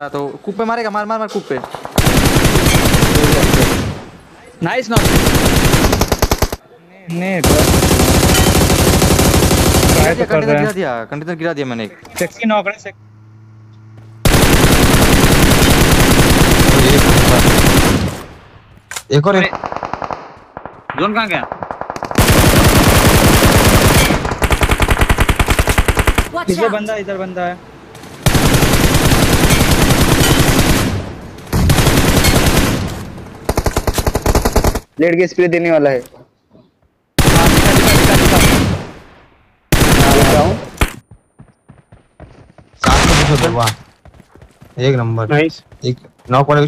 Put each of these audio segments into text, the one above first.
हाँ, तो कूप पे मारेगा मार मार मार कूप पे। नाइस नॉक नेट ट्राई तो कर कंटेनर रहा गिरा दिया कंटेनर गिरा दिया मैंने एक। सेक्सी नॉक है सेक्सी एक और एक। जोन कहाँ गया? इधर! बंदा इधर बंदा है। लेट के स्प्रे देने वाला है। हूँ एक नंबर। नाइस एक नॉक वाले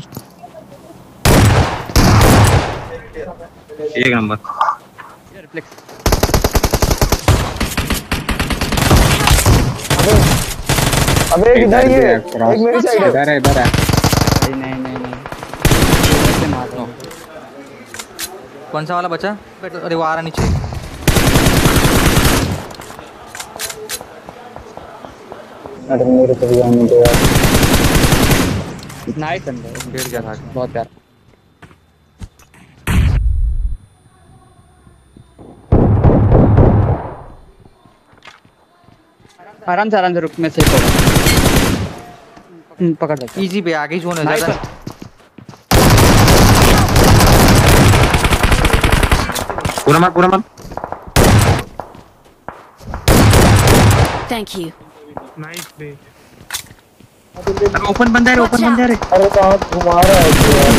एक। नंबर। रिफ्लेक्स अबे इधर ये एक मेरी साइड है। इधर है इधर है नहीं नहीं नहीं नहीं इधर से मार रहा हूँ कौन सा वाला बचा? अरे वो आ रहा नीचे। अरे मेरे को भी आने दो यार नाइस अंदर गया था। बहुत प्यार। आराम से आराम से रुक मैं होगा हम्म, पकड़ सकता इजी पे आगे जोन है ज़्यादा। पूरा मार पूरा मार Thank you. ओपन बंदा है ओपन बंदा है अरे कहाँ घुमा रहा है तू यार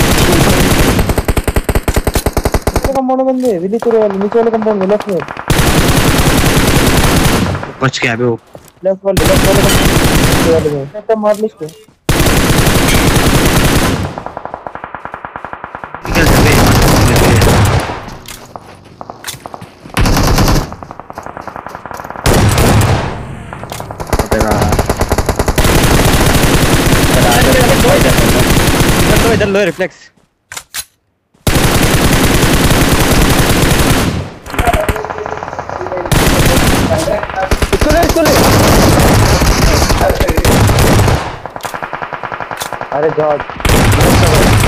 कंपाउंड बंदे है नीचे वाले नीचे वाले कंपाउंड में लेफ़्ट में बच गया अबे वो लेफ़्ट वाले लेफ़्ट वाले कंपाउंड वाले में लेफ़्ट मार ली इसको निकल जा बे तेरा इधर लो इधर लो रिफ्लेक्स इसको ले इसको ले अरे गॉड